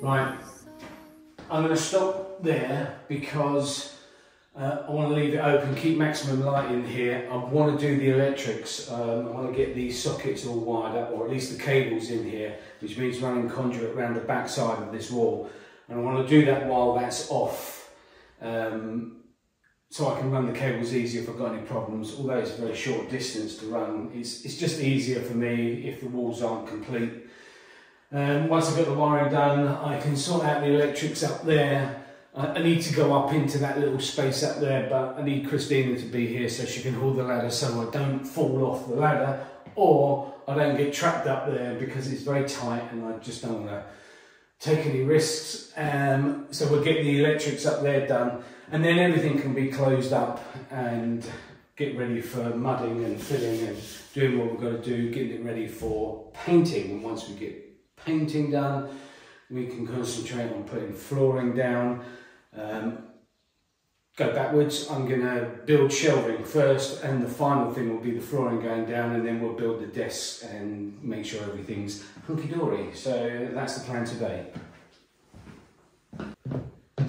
Right, I'm going to stop there because uh, I want to leave it open, keep maximum light in here. I want to do the electrics. Um, I want to get these sockets all wired up, or at least the cables in here, which means running conduit around the back side of this wall. And I want to do that while that's off. Um, so I can run the cables easier if I've got any problems. Although it's a very short distance to run, it's, it's just easier for me if the walls aren't complete. Um, once I've got the wiring done, I can sort out the electrics up there. I, I need to go up into that little space up there, but I need Cristina to be here so she can hold the ladder so I don't fall off the ladder or I don't get trapped up there because it's very tight and I just don't want to take any risks. Um, so we'll get the electrics up there done and then everything can be closed up and get ready for mudding and filling and doing what we've got to do, getting it ready for painting. And once we get painting done, we can concentrate on putting flooring down. Um, go backwards, I'm going to build shelving first and the final thing will be the flooring going down and then we'll build the desks and make sure everything's hunky-dory. So that's the plan today.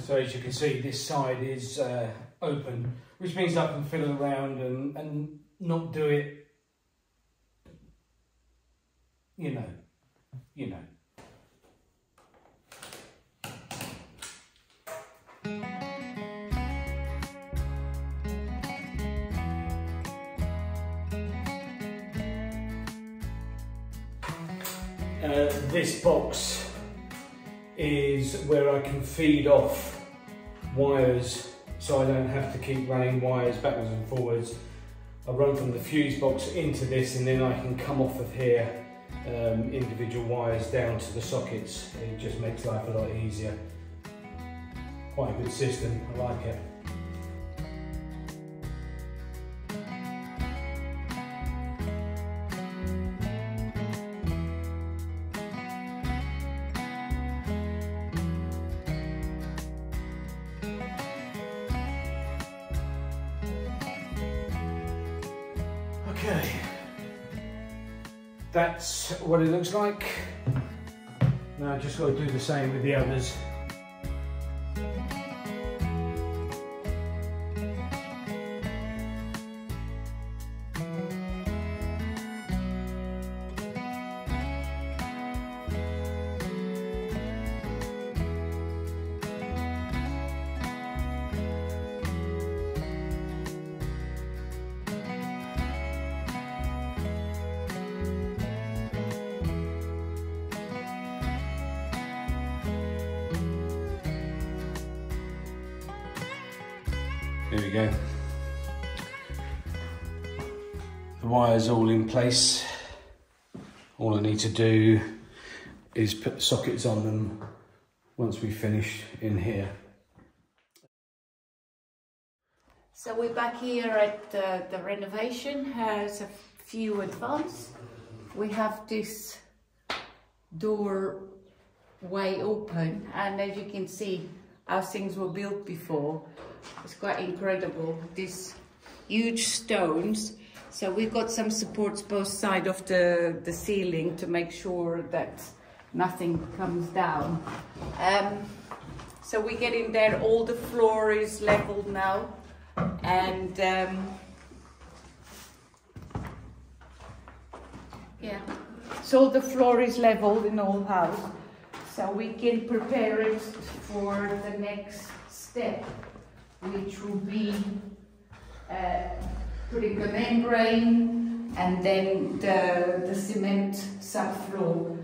So as you can see, this side is uh, open, which means I can fiddle around and, and not do it, you know, you know. Uh, this box is where I can feed off wires so I don't have to keep running wires backwards and forwards. I run from the fuse box into this and then I can come off of here um, individual wires down to the sockets. It just makes life a lot easier. Quite a good system, I like it. Like. Now I just got to do the same with the others. Place. All I need to do is put sockets on them once we finish in here. So we're back here at the, the renovation, has a few advance. We have this door way open and as you can see how things were built before. It's quite incredible, these huge stones. So we've got some supports both side of the, the ceiling to make sure that nothing comes down. Um, so we get in there, all the floor is leveled now and um, yeah, so the floor is leveled in all house. So we can prepare it for the next step which will be uh, putting the membrane and then the, the cement subfloor.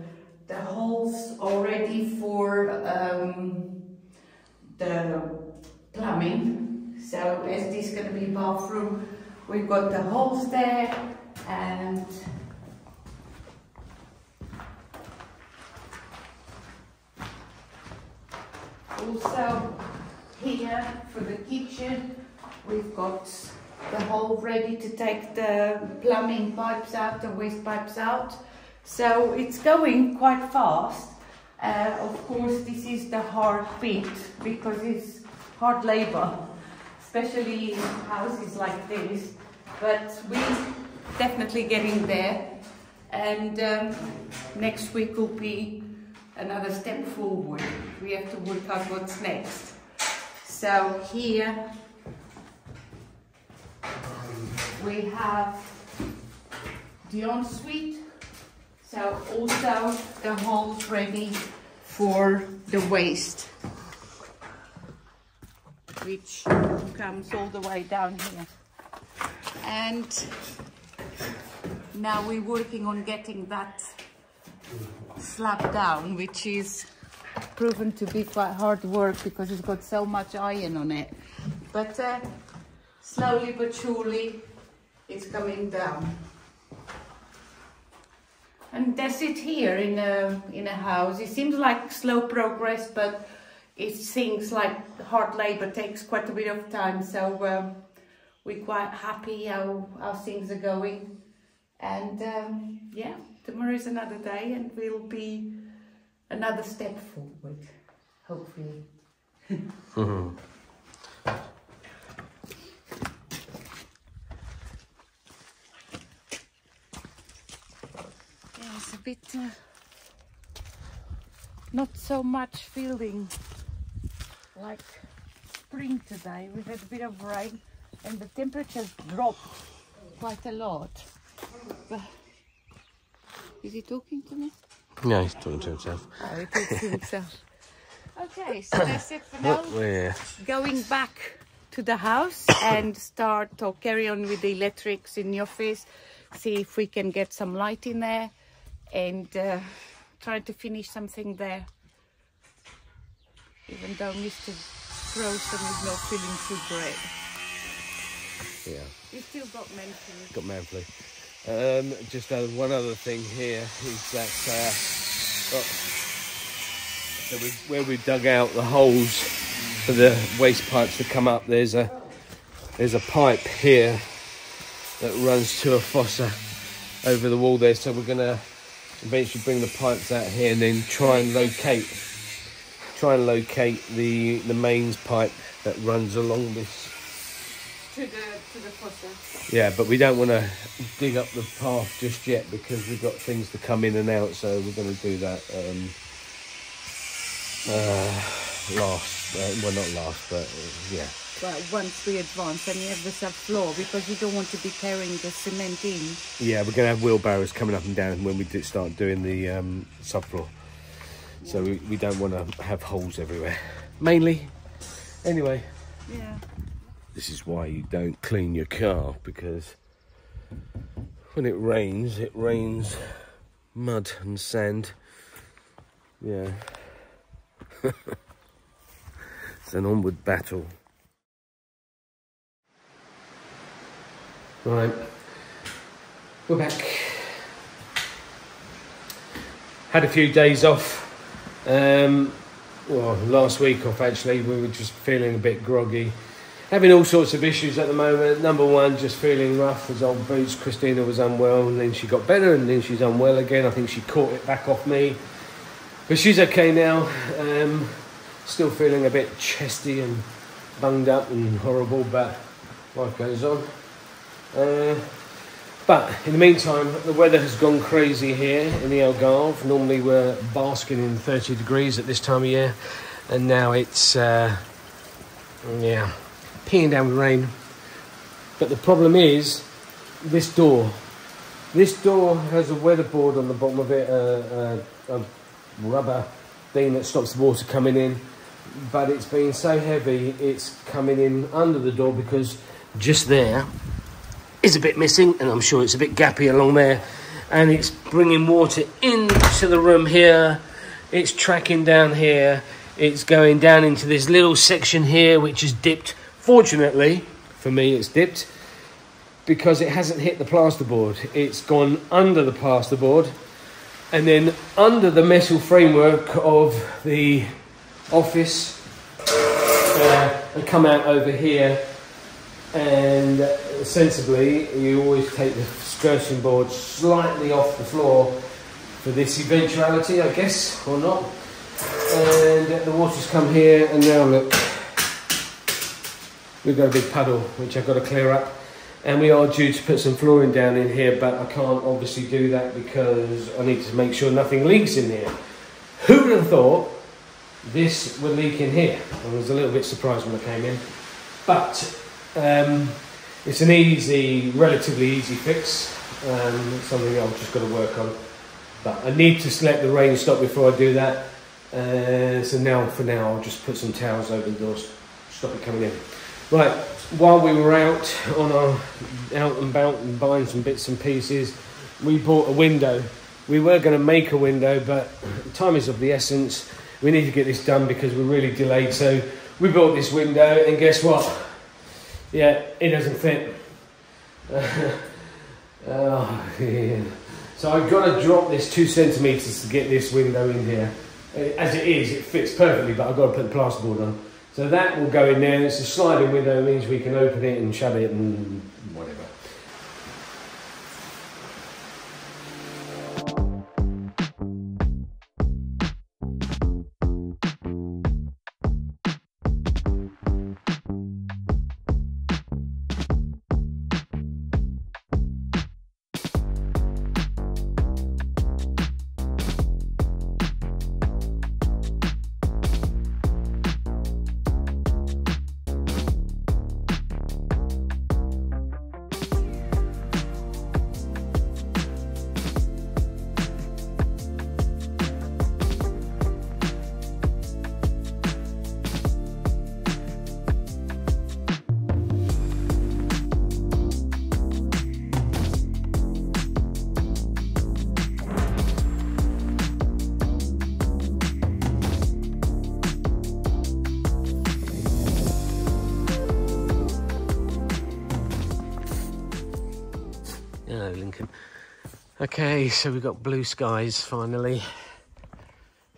The holes are ready for um, the plumbing. So as this is going to be bathroom, we've got the holes there and also here for the kitchen we've got the hole ready to take the plumbing pipes out, the waste pipes out. So it's going quite fast. Uh, of course this is the hard bit because it's hard labor, especially in houses like this. But we're definitely getting there and um, next week will be another step forward. We have to work out what's next. So here we have the ensuite. So also the holes ready for the waste, which comes all the way down here. And now we're working on getting that slab down, which is proven to be quite hard work because it's got so much iron on it. But uh, slowly but surely it's coming down. And that's it here in a, in a house. It seems like slow progress, but it seems like hard labor takes quite a bit of time. So um, we're quite happy how, how things are going. And um, yeah, tomorrow is another day and we'll be another step forward, hopefully. mm-hmm. Yeah, it's a bit uh, not so much feeling like spring today. We've had a bit of rain and the temperatures dropped quite a lot. But is he talking to me? No, he's talking to himself. Oh, he talks to himself. okay, so that's it for now. Yeah. Going back to the house and start or carry on with the electrics in the office. See if we can get some light in there and uh, try to finish something there. Even though Mr. Rosen is not feeling too great. Yeah. You still got Manfred. Got Manfred. Um, just uh, one other thing here is that uh, oh, so we, where we dug out the holes for the waste pipes to come up, there's a there's a pipe here that runs to a fossa over the wall there. So we're gonna eventually bring the pipes out here and then try and locate try and locate the the mains pipe that runs along this to the to the fossa. Yeah, but we don't want to dig up the path just yet because we've got things to come in and out. So we're going to do that um, uh, last. Uh, well, not last, but uh, yeah. Well, once we advance and you have the subfloor because you don't want to be carrying the cement in. Yeah, we're going to have wheelbarrows coming up and down when we do start doing the um, subfloor. So we, we don't want to have holes everywhere. Mainly. Anyway. Yeah. This is why you don't clean your car because when it rains, it rains mud and sand. Yeah. it's an onward battle. Right, we're back. Had a few days off. Um, well, last week off actually, we were just feeling a bit groggy. Having all sorts of issues at the moment. Number one, just feeling rough as old boots. Cristina was unwell and then she got better and then she's unwell again. I think she caught it back off me. But she's okay now. Um, still feeling a bit chesty and bunged up and horrible, but life goes on. Uh, but in the meantime, the weather has gone crazy here in the Algarve. Normally we're basking in 30 degrees at this time of year, and now it's, uh, yeah, peeing down with rain. But the problem is this door. This door has a weatherboard on the bottom of it, uh, uh, a rubber thing that stops the water coming in. But it's been so heavy, it's coming in under the door because just there is a bit missing, and I'm sure it's a bit gappy along there. And it's bringing water into the room here. It's tracking down here. It's going down into this little section here, which is dipped. Fortunately, for me, it's dipped because it hasn't hit the plasterboard. It's gone under the plasterboard and then under the metal framework of the office uh, and come out over here and sensibly you always take the skirting board slightly off the floor for this eventuality I guess or not and the water's come here and now look we've got a big puddle which I've got to clear up and we are due to put some flooring down in here but I can't obviously do that because I need to make sure nothing leaks in here who would have thought this would leak in here. I was a little bit surprised when I came in. But um, it's an easy, relatively easy fix. Um, it's something I've just got to work on. But I need to let the rain stop before I do that. Uh, so now, for now, I'll just put some towels over the doors, stop it coming in. Right, while we were out on our out and about and buying some bits and pieces, we bought a window. We were going to make a window, but time is of the essence. We need to get this done because we're really delayed. So we bought this window, and guess what? Yeah, it doesn't fit. oh, yeah. So I've got to drop this two centimeters to get this window in here. Uh, As it is, it fits perfectly, but I've got to put the plasterboard on. So that will go in there. and It's a sliding window, it means we can open it and shut it and Okay, so we've got blue skies finally.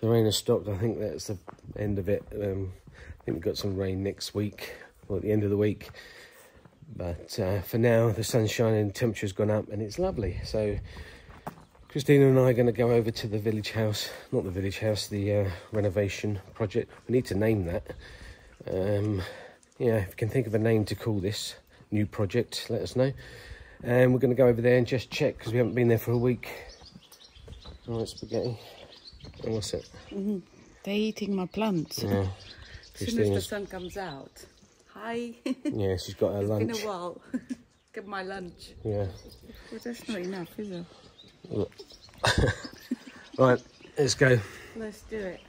The rain has stopped. I think that's the end of it. Um, I think we've got some rain next week, or at the end of the week. But uh, for now, the sun's shining, temperature's gone up, and it's lovely. So, Cristina and I are going to go over to the village house, not the village house, the uh, renovation project. We need to name that. Um, yeah, if you can think of a name to call this new project, let us know. And we're going to go over there and just check because we haven't been there for a week. All right, spaghetti. And what's it? Mm-hmm. They're eating my plants. Yeah. As soon as the sun comes out. Hi. yeah, she's got her lunch. It's been a while. Get my lunch. Yeah. Well, that's not enough, is it? Right, let's go. Let's do it.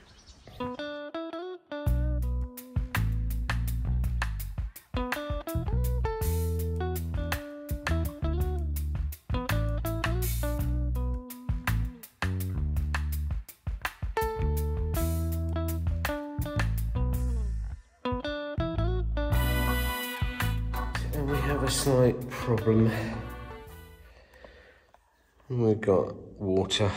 Have a slight problem. We've got water.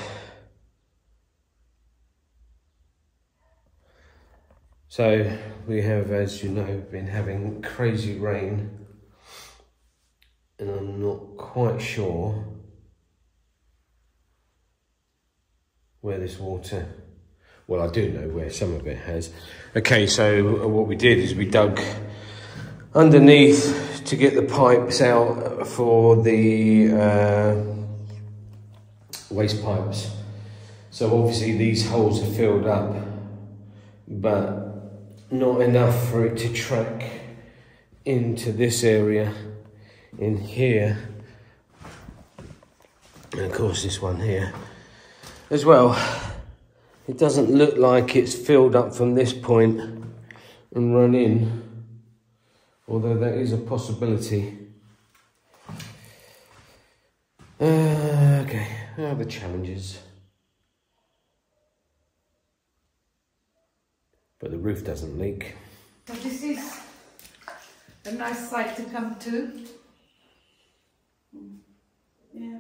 So we have, as you know, been having crazy rain. And I'm not quite sure where this water, well, I do know where some of it has. Okay, so what we did is we dug underneath to get the pipes out for the uh, waste pipes. So obviously these holes are filled up, but not enough for it to track into this area in here. And of course this one here as well. It doesn't look like it's filled up from this point and run in although there is a possibility. Uh, okay, uh, the challenges. But the roof doesn't leak. So this is a nice site to come to. Yeah.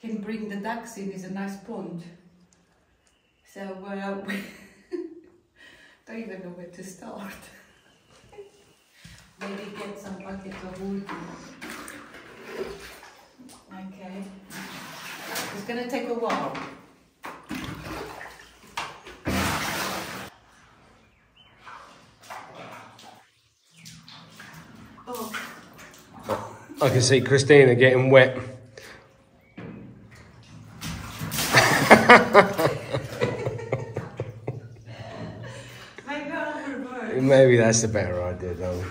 Can bring the ducks in, it's a nice pond. So uh, we don't even know where to start maybe get some buckets of wood. Okay. It's going to take a while. Oh. I can see Cristina getting wet. Maybe that's the better idea, though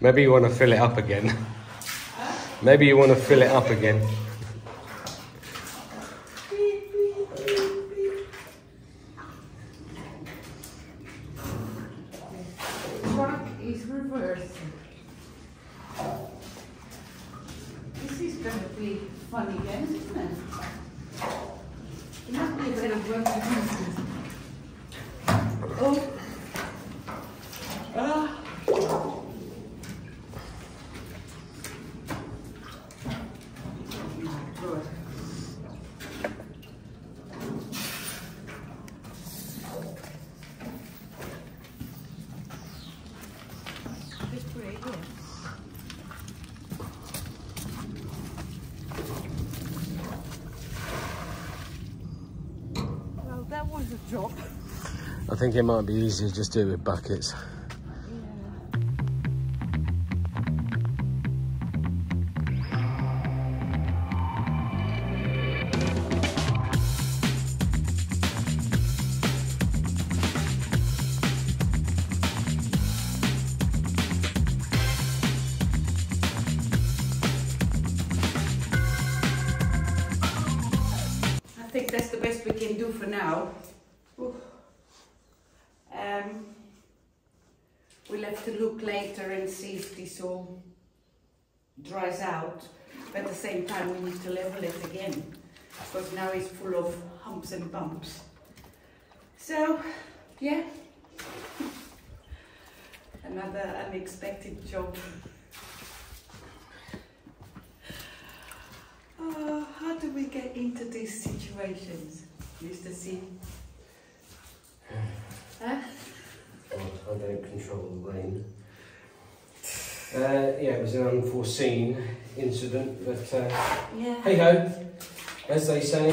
maybe you want to fill it up again. Maybe you want to fill it up again. Truck is reversed. This is gonna be fun again, isn't it? It must be a bit of work to do. Oh. Ah. Good. Just put it here. Well, that was a job. I think it might be easier just do it with buckets. This all dries out. But at the same time, we need to level it again because now it's full of humps and bumps. So, yeah, another unexpected job. Oh, how do we get into these situations, Mr. C? Huh? I don't control the rain. Uh, yeah, it was an unforeseen incident, but uh, Yeah. hey ho, as they say,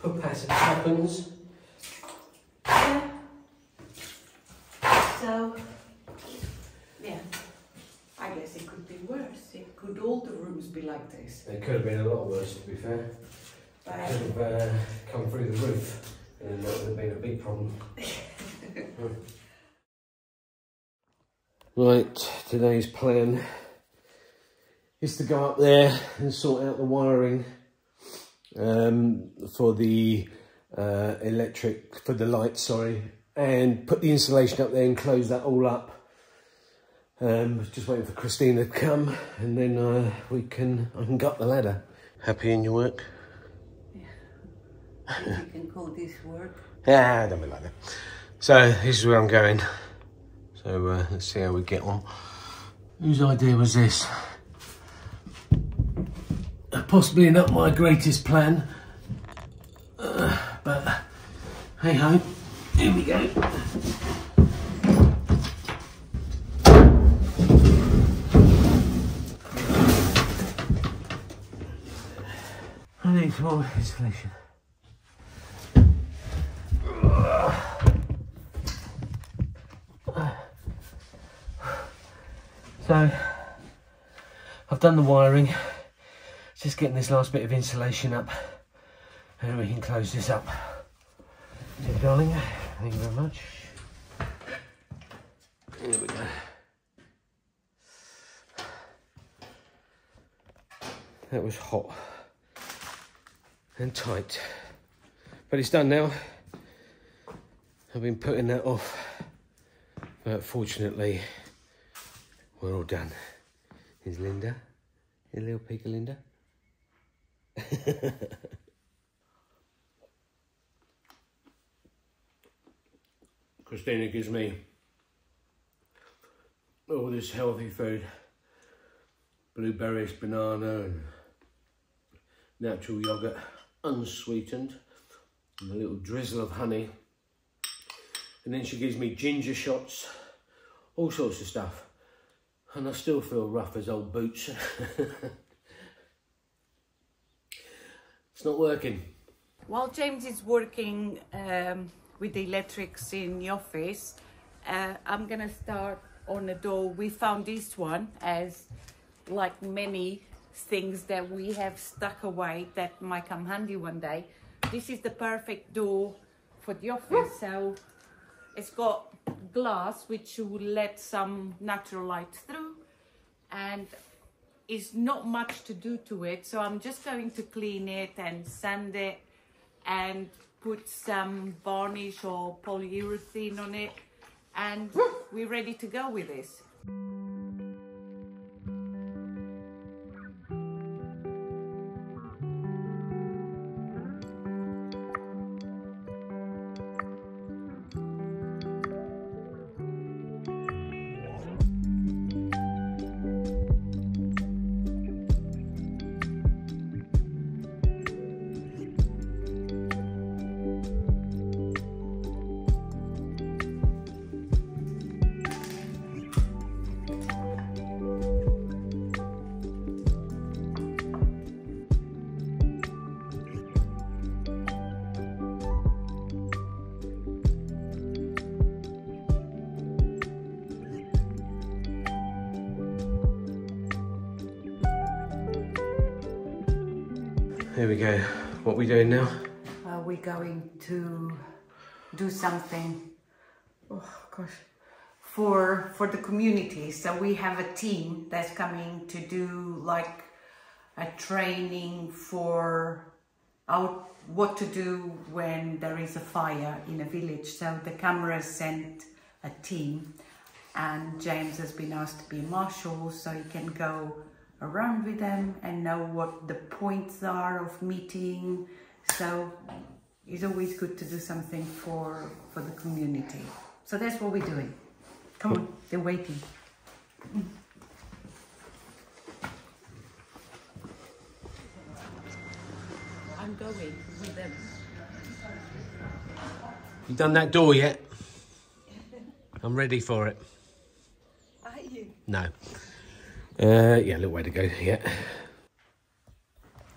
pupasset happens. yeah. So, yeah. I guess it could be worse. It could all the rooms be like this. It could have been a lot worse, to be fair. It But could have uh, come through the roof, and that would have been a big problem. right, today's plan is to go up there and sort out the wiring um, for the uh, electric, for the light, sorry, and put the insulation up there and close that all up. Um, just waiting for Cristina to come, and then uh, we can I can go up the ladder. Happy in your work? Yeah. you can call this work. Yeah, don't be like that. So this is where I'm going. So uh, let's see how we get on. Whose idea was this? Uh, Possibly not my greatest plan, uh, but hey ho, here we go. I need some more insulation. So, I've done the wiring, just getting this last bit of insulation up, and we can close this up. So, darling, thank you very much. There we go. That was hot and tight, but it's done now. I've been putting that off, but fortunately, we're all done. Here's Linda. Your little of Linda. Cristina gives me all this healthy food. Blueberries, banana and natural yoghurt, unsweetened, and a little drizzle of honey. And then she gives me ginger shots, all sorts of stuff and I still feel rough as old boots. it's not working. While James is working um, with the electrics in the office, uh, I'm gonna start on the door. We found this one as like many things that we have stuck away that might come handy one day. This is the perfect door for the office. So it's got glass which will let some natural light through and is not much to do to it. So I'm just going to clean it and sand it and put some varnish or polyurethane on it and we're ready to go with this. We go. What are we doing now? Uh, we're going to do something, oh gosh, for for the community. So we have a team that's coming to do like a training for out what to do when there is a fire in a village. So the Câmara sent a team, and James has been asked to be a marshal, so he can go around with them and know what the points are of meeting. So it's always good to do something for for the community. So that's what we're doing. Come on, they're waiting. I'm going with them. You done that door yet? I'm ready for it. Are you? No. Uh, yeah, a little way to go yet.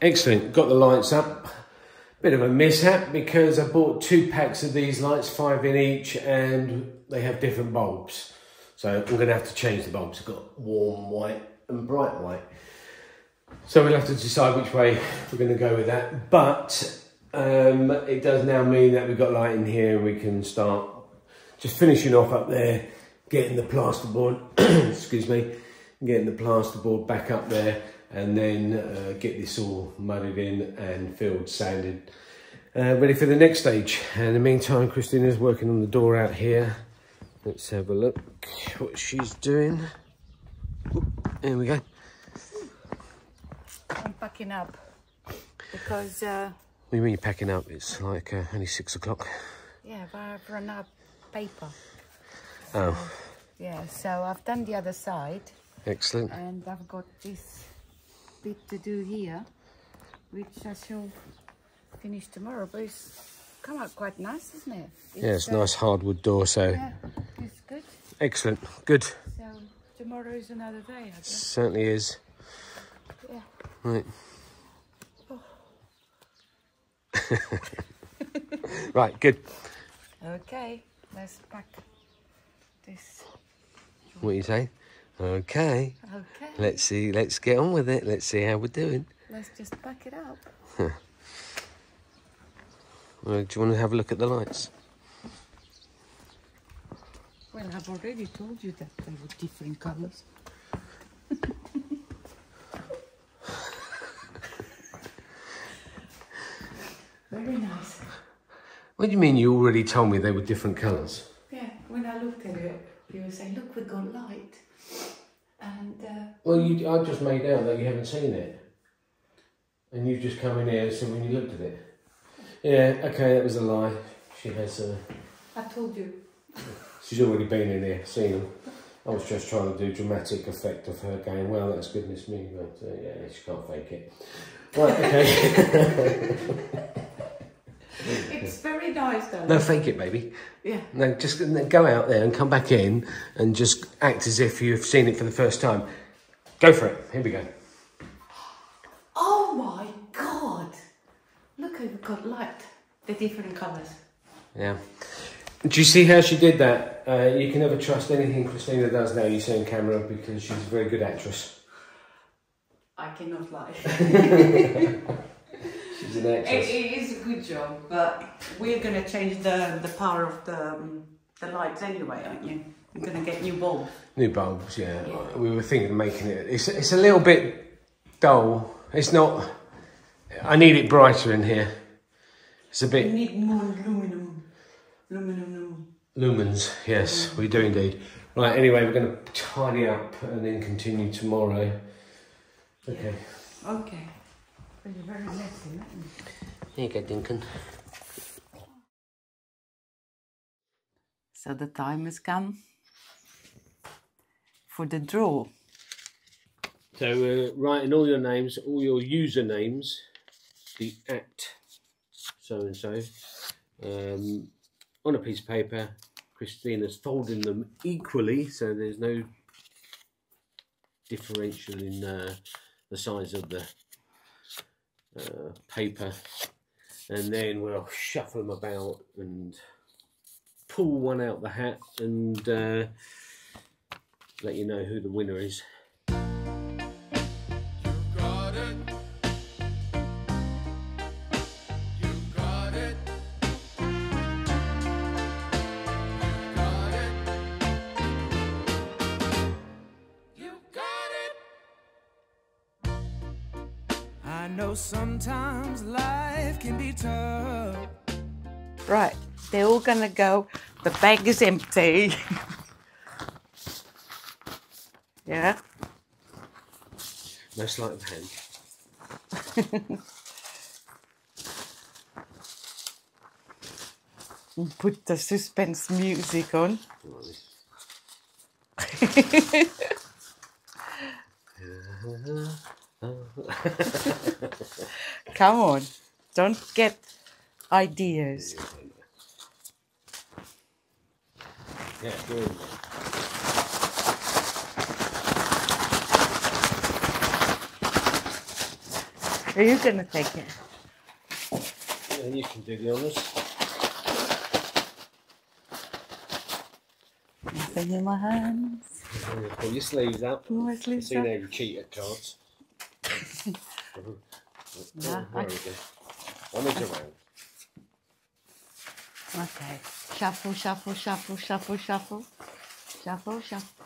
Excellent. Got the lights up. Bit of a mishap because I bought two packs of these lights, five in each, and they have different bulbs. So I'm going to have to change the bulbs. I've got warm white and bright white. So we'll have to decide which way we're going to go with that. But um, it does now mean that we've got light in here. We can start just finishing off up there, getting the plasterboard, excuse me, getting the plasterboard back up there and then uh, get this all mudded in and filled, sanded, uh, ready for the next stage. And in the meantime, Cristina's working on the door out here. Let's have a look what she's doing. There we go. I'm packing up because uh, What do you mean you're packing up? It's like uh, only six o'clock. yeah, but I've run out of paper. Oh, Yeah, so I've done the other side. Excellent. and I've got this bit to do here which I shall finish tomorrow but it's come out quite nice isn't it Yeah, it's a uh, nice hardwood door, so yeah it's good excellent. Good. so tomorrow is another day I guess Certainly is. yeah Right. right, good. okay let's pack this What do you say? Okay. okay Let's see. Let's get on with it. Let's see how we're doing. let's just back it up Uh, do you want to have a look at the lights? well I've already told you that they were different colors very nice What do you mean? You already told me they were different colours. Well, you, I just made out that you haven't seen it. And you've just come in here and said when you looked at it. Yeah, okay, that was a lie. She has, uh, I told you. she's already been in here, seen them. I was just trying to do dramatic effect of her going, well, that's goodness me, but uh, yeah, she can't fake it. Right, okay. It's very nice though. No, fake it, baby. Yeah. No, just go out there and come back in and just act as if you've seen it for the first time. Go for it. Here we go. Oh my god! Look, we've got light. The different colours. Yeah. Do you see how she did that? Uh, you can never trust anything Cristina does now you see on camera because she's a very good actress. I cannot lie. She's an It, actress. it is a good job, but we're going to change the, the power of the, um, the lights anyway, aren't you? You're going to get new bulbs. New bulbs, yeah. We were thinking of making it. It's it's a little bit dull. It's not. I need it brighter in here. It's a You bit need more aluminum. Aluminum. lumens. Yes, we do indeed. Right. Anyway, we're going to tidy up and then continue tomorrow. Okay. Okay. But you're very messy, aren't you? Here you go, Duncan. So the time has come for the draw. So uh, write in all your names, all your usernames, the at so and so, um, on a piece of paper. Cristina's folding them equally, so there's no differential in uh, the size of the uh, paper. And then we'll shuffle them about and pull one out the hat and uh, let you know who the winner is. Sometimes life can be tough. Right, they're all gonna go. The bag is empty. yeah. No sleight of hand. Put the suspense music on. Come on, don't get ideas. Yeah, Are you gonna take it? Yeah, you can do the honours. Nothing in my hands. Pull your sleeves up. Pull my sleeves See up. now you cheat at cards. Yeah, Where oh, I- One is around. Okay. Shuffle, shuffle, shuffle, shuffle, shuffle. Shuffle, shuffle.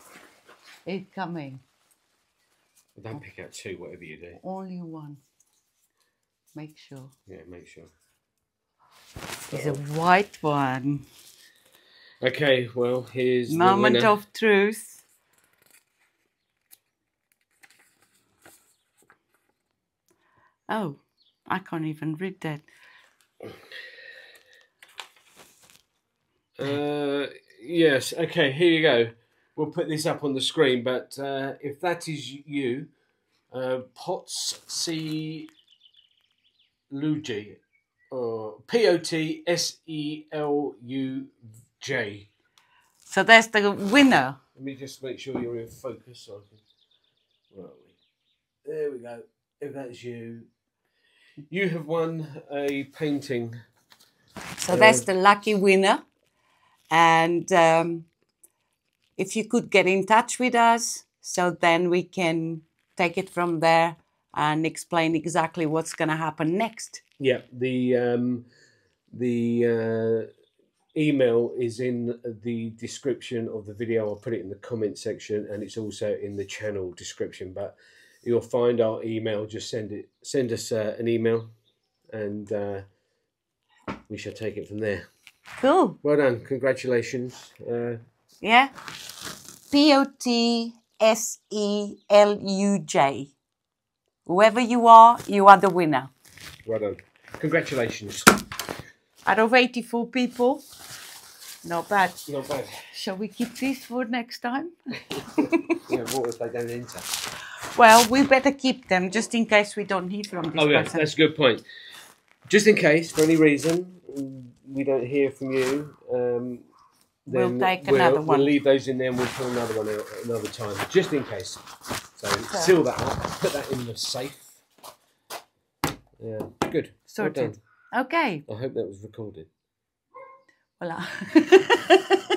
It's coming. Don't pick out two, whatever you do. Only one. Make sure. Yeah, make sure. It's a white one. Okay, well, here's Moment of truth. Oh, I can't even read that. Uh, yes. Okay. Here you go. We'll put this up on the screen. But uh, if that is you, uh, Potts C. Luji, or P O T S E L U J. So that's the winner. Let me just make sure you're in focus. So I can... Where are we? There we go. If that's you, you have won a painting. So that's the lucky winner. And um, if you could get in touch with us, so then we can take it from there and explain exactly what's going to happen next. Yeah, the um, the uh, email is in the description of the video. I'll put it in the comment section, and it's also in the channel description. But you'll find our email. Just send it. Send us uh, an email, and uh, we shall take it from there. Cool. Well done. Congratulations. Uh, Yeah. P O T S E L U J. Whoever you are, you are the winner. well done. Congratulations. Out of 84 people, not bad. Not bad. Shall we keep this for next time? Yeah, what if they don't enter? Well, we better keep them just in case we don't hear from this Oh yeah, person. that's a good point. Just in case, for any reason, we don't hear from you, um, We'll take we'll, another We'll leave those in there and we'll pull another one out another time, just in case. So seal that up, put that in the safe. Yeah, good. Well Sorted. done. Okay. I hope that was recorded. Voila.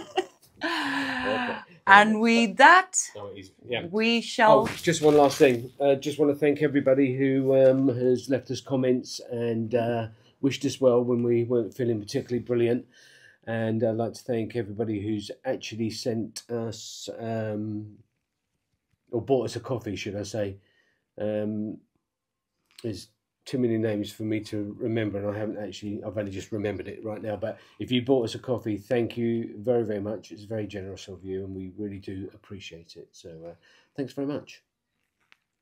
Okay. And with that, is. Yeah. we shall. Oh, just one last thing. Uh, just want to thank everybody who um, has left us comments and uh, wished us well when we weren't feeling particularly brilliant. And I'd like to thank everybody who's actually sent us um, or bought us a coffee, should I say. Um, there's too many names for me to remember, and I haven't actually, I've only just remembered it right now. But if you bought us a coffee, thank you very, very much. It's very generous of you, and we really do appreciate it. So uh, thanks very much.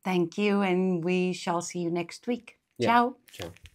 Thank you, and we shall see you next week. Yeah. Ciao. Ciao.